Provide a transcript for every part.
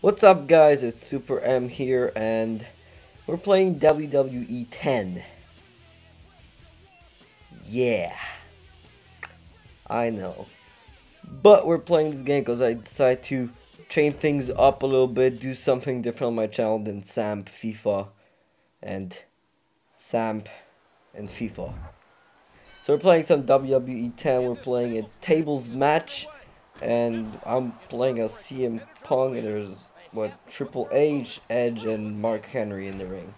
What's up guys, it's Super M here and we're playing WWE 10. Yeah. I know. But we're playing this game because I decided to change things up a little bit, do something different on my channel than SAMP, FIFA, and SAMP and FIFA. So we're playing some WWE 10, we're playing a tables match, and I'm playing a CM Punk, and there's, what, Triple H, Edge, and Mark Henry in the ring.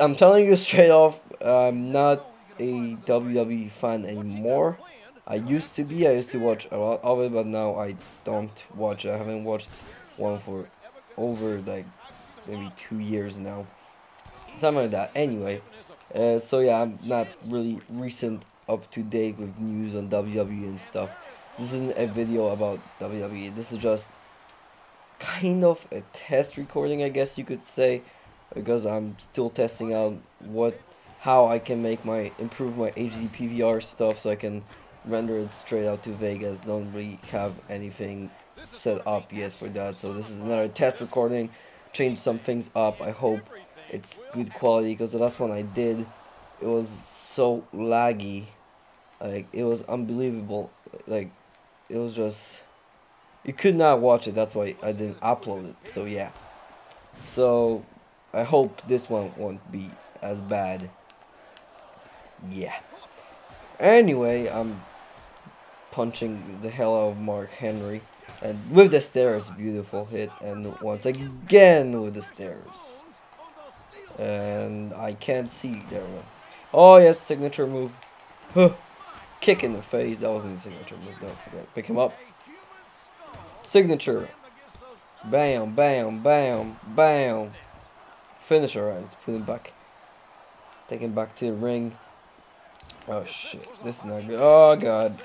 I'm telling you straight off, I'm not a WWE fan anymore. I used to be, I used to watch a lot of it, but now I don't watch I haven't watched one for over, like, maybe two years now. Something like that. Anyway, uh, so yeah, I'm not really recent up to date with news on WWE and stuff. This isn't a video about WWE. This is just kind of a test recording, I guess you could say, because I'm still testing out what, how I can make my improve my HD PVR stuff, so I can render it straight out to Vegas. Don't really have anything set up yet for that. So this is another test recording. Change some things up. I hope it's good quality because the last one I did, it was so laggy. Like it was unbelievable. Like it was just you could not watch it. That's why I didn't upload it. So yeah. So I hope this one won't be as bad. Yeah. Anyway, I'm punching the hell out of Mark Henry. And with the stairs, beautiful hit. And once again with the stairs. And I can't see. There. Oh, yes, signature move. Huh. Kick in the face. That wasn't his signature move. Don't forget. Pick him up. Signature. Bam, bam, bam, bam. Finisher, right. Let's put him back. Take him back to the ring. Oh, shit. This is not good. Oh, God.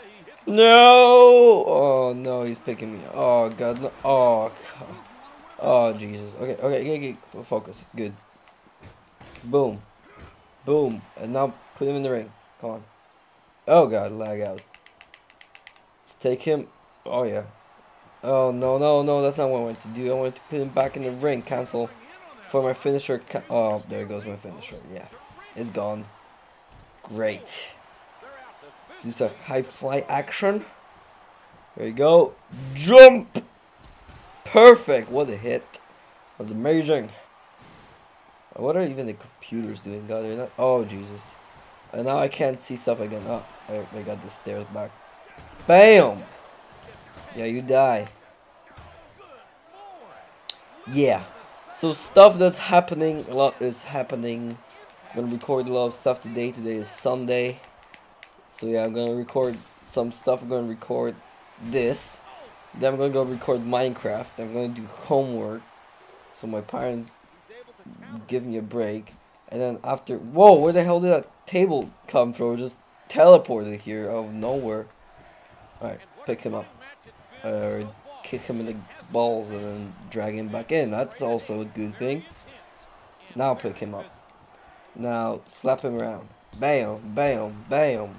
No! Oh, no, he's picking me. Oh, God. No. Oh, God. Oh, Jesus. Okay, okay, okay, okay. Focus. Good. Boom. Boom. And now put him in the ring. Come on. Oh god, lag out. Let's take him. Oh yeah. Oh no, no, no, that's not what I want to do. I want to put him back in the ring. Cancel for my finisher. oh, there goes my finisher. Yeah. It's gone. Great. Do some high fly action. There you go. Jump! Perfect. What a hit. That was amazing. What are even the computers doing? God, they're not. Oh, Jesus. And now I can't see stuff again. Oh, I, got the stairs back. Bam! Yeah, you die. Yeah. So stuff that's happening, a lot is happening. I'm gonna record a lot of stuff today. Today is Sunday. So yeah, I'm gonna record some stuff. I'm gonna record this. Then I'm gonna go record Minecraft. I'm gonna do homework. So my parents give me a break. And then after, whoa, where the hell did that table come from? Just teleported here out of nowhere. Alright, pick him up. Or kick him in the balls and then drag him back in. That's also a good thing. Now pick him up. Now slap him around. Bam, bam, bam,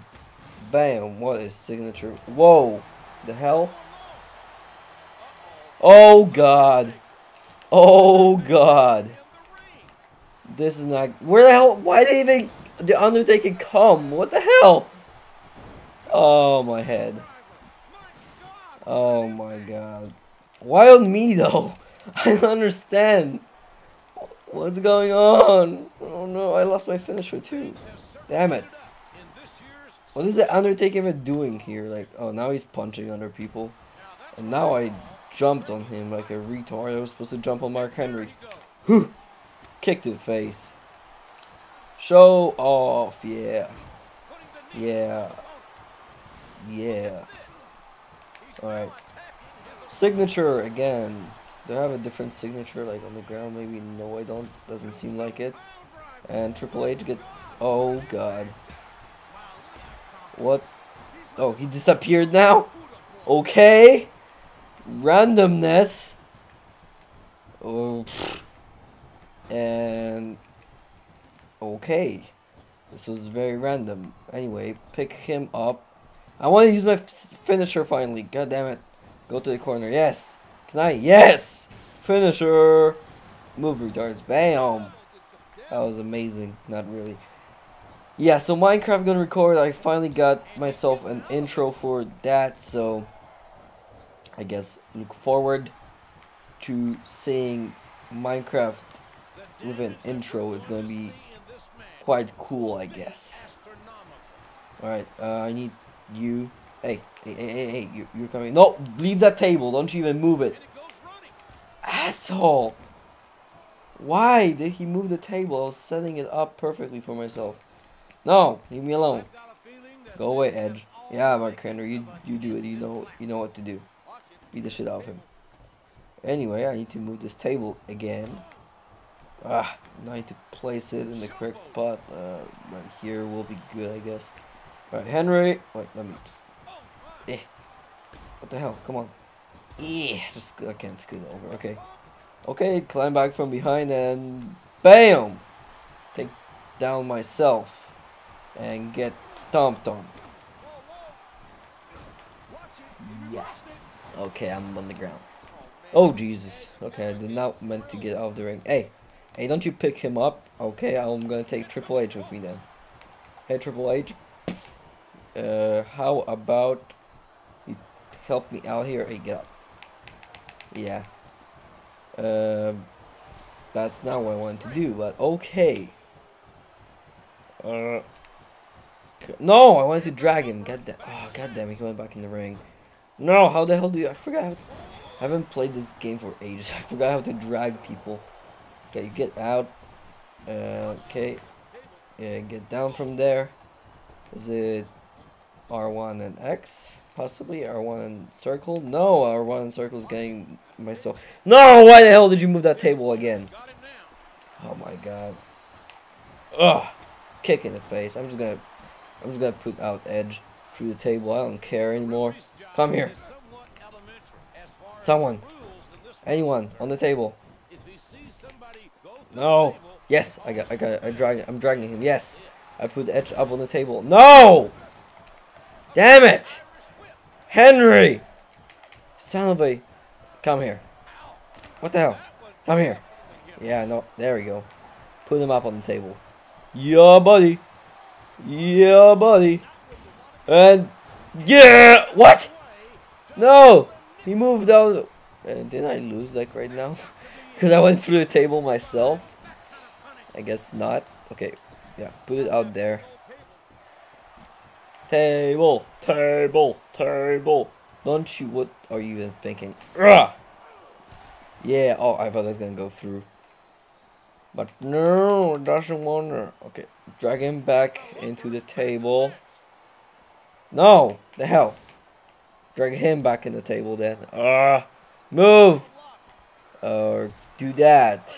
bam. What is signature? Whoa, the hell? Oh god. Oh god. This is not. Where the hell? Why did even the Undertaker come? What the hell? Oh my head. Oh my god. Why on me though? I don't understand. What's going on? Oh no, I lost my finisher too. Damn it. What is the Undertaker even doing here? Like, oh, now he's punching other people. And now I jumped on him like a retard. I was supposed to jump on Mark Henry. Whew. Kick to the face. Show off, yeah. Yeah. Yeah. Alright. Signature again. Do I have a different signature like on the ground? Maybe no I don't. Doesn't seem like it. And Triple H get oh god. What? Oh, he disappeared now? Okay. Randomness. Oh. And okay, this was very random. Anyway, pick him up. I want to use my finisher finally. God damn it. Go to the corner. Yes. Can I? Yes! Finisher! Move retards. Bam! That was amazing. Not really. Yeah, so Minecraft gonna record. I finally got myself an intro for that, so I guess look forward to seeing Minecraft with an intro. It's gonna be quite cool, I guess. Alright, uh, I need you. Hey, hey, hey, hey, hey, you, you're coming. No, leave that table. Don't you even move it. Asshole. Why did he move the table? I was setting it up perfectly for myself. No, leave me alone. Go away, Edge. Yeah, Mark Henry, you you do it. You know you know what to do. Beat the shit out of him. Anyway, I need to move this table again. Ah, I need to place it in the correct spot. Uh, right here will be good, I guess. Alright, Henry. Wait, let me just. Eh. What the hell? Come on. Yeah, just I can't scoot over. Okay. Okay, climb back from behind and BAM! Take down myself and get stomped on. Yeah. Okay, I'm on the ground. Oh, Jesus. Okay, I did not meant to get out of the ring. Hey, hey, don't you pick him up? Okay, I'm gonna take Triple H with me then. Hey, Triple H. Uh, how about you help me out here? Hey, get up. Yeah. Um, that's not what I wanted to do, but okay. Uh, no, I wanted to drag him. God damn. Oh, god damn, he went back in the ring. No, how the hell do you? I forgot. How to, I haven't played this game for ages. I forgot how to drag people. Okay, you get out. Uh, okay. Yeah, get down from there. Is it R1 and X? Possibly R1 and circle? No, R1 and circle is getting myself. No, why the hell did you move that table again? Oh my god. Ugh. Kick in the face. I'm just gonna I'm just gonna put out edge through the table. I don't care anymore. Come here. Someone. Anyone on the table. No. Yes, I got I got I drag I'm dragging him. Yes. I put the edge up on the table. No! Damn it! Henry! Son of a Come here. What the hell? Come here. Yeah, no. There we go. Put him up on the table. Yeah, buddy. Yeah, buddy. And yeah, what? No, he moved out. Uh, didn't I lose like right now? Because I went through the table myself. I guess not. Okay, yeah, put it out there. Table, table, table. Don't you, what are you even thinking? Ugh! Yeah, oh, I thought that was gonna go through. But no, doesn't to. Okay, drag him back into the table. No, the hell. Drag him back in the table then. Ah, move. Uh, do that.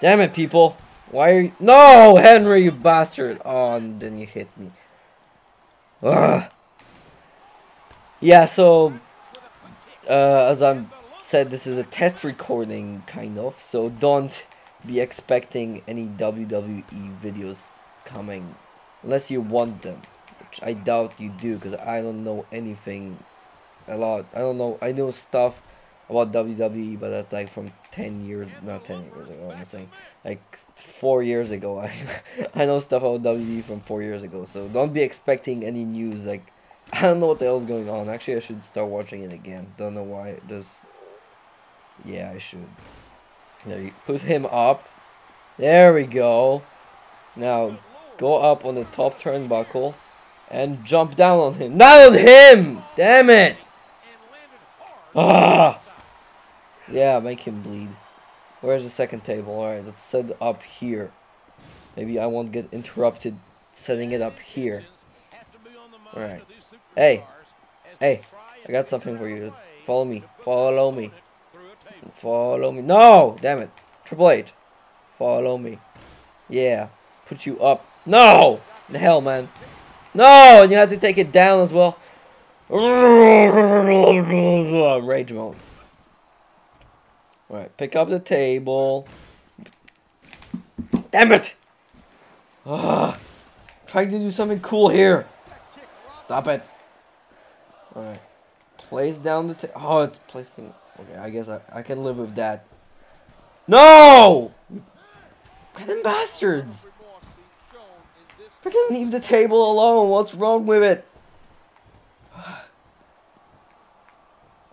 Damn it, people. Why are you... No, Henry, you bastard. Oh, and then you hit me. Ugh. Yeah, so uh, as I said, this is a test recording, kind of, so don't be expecting any WWE videos coming, unless you want them, which I doubt you do, because I don't know anything a lot. I don't know, I know stuff about WWE, but that's like from 10 years, not 10 years ago, I'm saying, like 4 years ago. I, I know stuff about WWE from 4 years ago, so don't be expecting any news, like, I don't know what the hell is going on. Actually, I should start watching it again. Don't know why. Just yeah, I should. There you put him up. There we go. Now go up on the top turnbuckle and jump down on him. Not on him! Damn it! Ah! Yeah, make him bleed. Where's the second table? Alright, let's set up here. Maybe I won't get interrupted setting it up here. Alright. Hey, hey, I got something for you. Follow me. Follow me. Follow me. No! Damn it. Triple H. Follow me. Yeah. Put you up. No! The hell, man. No! And you have to take it down as well. Rage mode. Alright, pick up the table. Damn it! Trying to do something cool here. Stop it. Alright. place down the table. Oh, it's placing. Okay, I guess I, I can live with that. No! Freaking bastards! Freaking leave the table alone. What's wrong with it?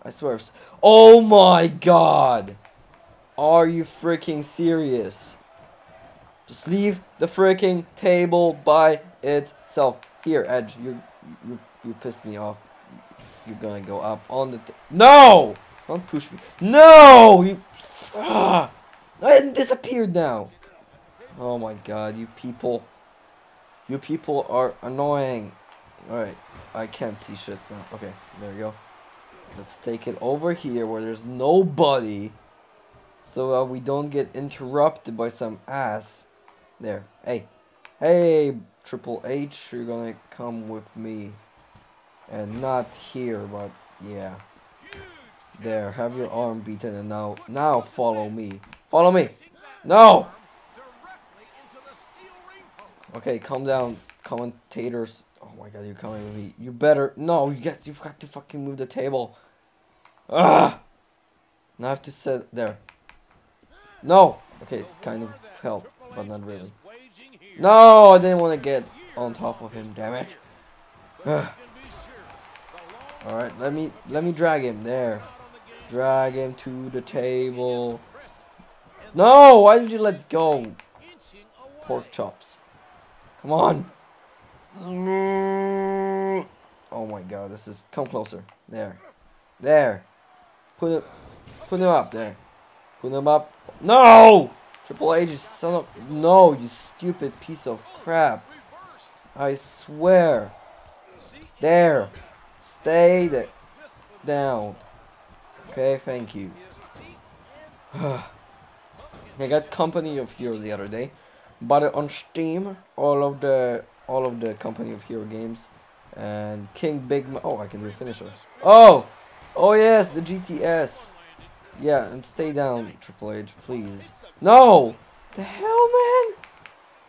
I swear. Oh my god! Are you freaking serious? Just leave the freaking table by itself. Here, Edge, you you you pissed me off. You're gonna go up on the. no! Don't push me. No! You. Ah, I disappeared now. Oh my god, you people. You people are annoying. Alright, I can't see shit now. Okay, there we go. Let's take it over here where there's nobody. So uh, we don't get interrupted by some ass. There. Hey. Hey, Triple H, you're gonna come with me. And not here, but yeah. There, have your arm beaten and now, now follow me. Follow me! No! Okay, calm down, commentators. Oh my god, you're coming with me. You better, no, guys, you've got to fucking move the table. Ah! Now I have to sit there. No! Okay, kind of help, but not really. No, I didn't want to get on top of him, damn it. Alright, let me let me drag him there. Drag him to the table. No, why did you let go? Pork chops. Come on. Oh my god, this is come closer. There. There. Put it put him up there. Put him up. No! Triple H, you son of... No, you stupid piece of crap. I swear. There. Stay there. Down. Okay, thank you. I got Company of Heroes the other day. Bought it on Steam. All of the all of the Company of Hero games. And King Big... oh, I can do a finisher. Oh! Oh yes, the GTS. Yeah, and stay down, Triple H, please. No! The hell, man?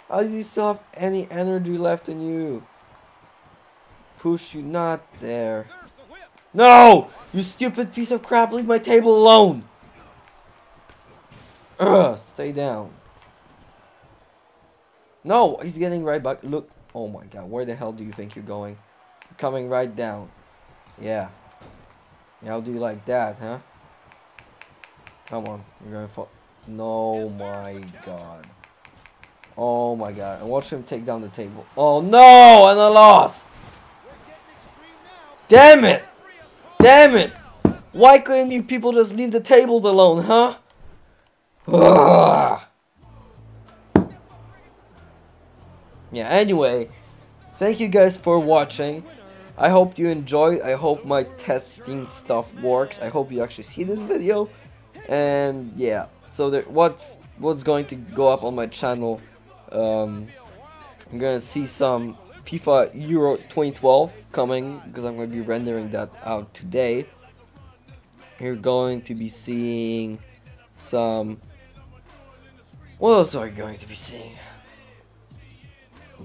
How do you still have any energy left in you? Push you not there. No! You stupid piece of crap, leave my table alone! Ugh, stay down. No, he's getting right back. Look. Oh my god, where the hell do you think you're going? You're coming right down. Yeah. Yeah, how do you like that, huh? Come on, you're gonna fall. No, my god. Oh my god. And watch him take down the table. Oh no! And I lost! Damn it! Damn it! Why couldn't you people just leave the tables alone, huh? yeah, anyway. Thank you guys for watching. I hope you enjoyed. I hope my testing stuff works. I hope you actually see this video. And yeah. So there, what's what's going to go up on my channel um, I'm gonna see some FIFA Euro 2012 coming because I'm to be rendering that out today. You're going to be seeing some what else are you going to be seeing?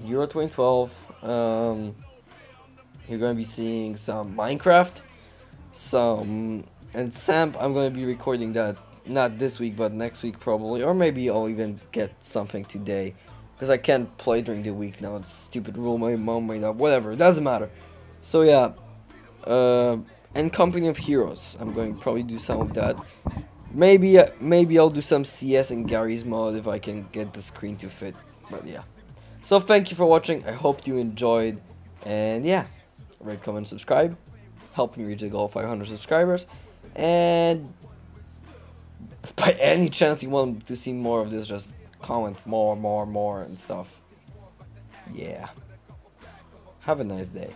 Euro 2012 um, you're going to be seeing some Minecraft some and Samp I'm going to be recording that not this week, but next week probably. Or maybe I'll even get something today. Because I can't play during the week now. It's stupid rule my mom made up. Whatever, it doesn't matter. So yeah. Uh, and Company of Heroes. I'm going to probably do some of that. Maybe uh, maybe I'll do some CS and Garry's Mod if I can get the screen to fit. But yeah. So thank you for watching. I hope you enjoyed. And yeah. Rate, comment, subscribe. Help me reach the goal of 500 subscribers. And by any chance you want to see more of this, just comment more, more, more and stuff. Yeah. Have a nice day.